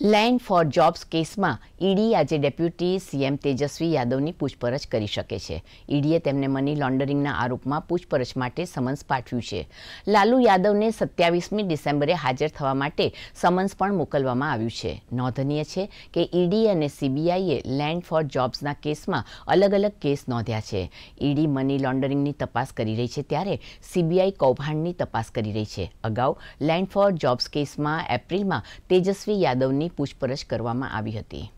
Land for jobs કેસમાં ED આજે deputy CM Tejashwi યાદવની પૂછપરછ કરી શકે છે. ઈડીએ તેમને મની લોન્ડરિંગના આરોપમાં પૂછપરછ માટે સમન્સ પાઠવ્યું છે. લાલુ યાદવને સત્યાવીસમી ડિસેમ્બરે હાજર થવા માટે સમન્સ પણ મોકલવામાં આવ્યું છે. નોંધનીય છે કે ઈડી અને સીબીઆઈએ લેન્ડ ફોર જોબ્સના કેસમાં અલગ અલગ કેસ નોંધ્યા છે. ઈડી મની લોન્ડરિંગની તપાસ કરી રહી છે ત્યારે સીબીઆઈ કૌભાંડની તપાસ કરી રહી છે. અગાઉ લેન્ડ ફોર જોબ્સ કેસમાં એપ્રિલમાં તેજસ્વી યાદવની પૂછપરછ કરવામાં આવી હતી.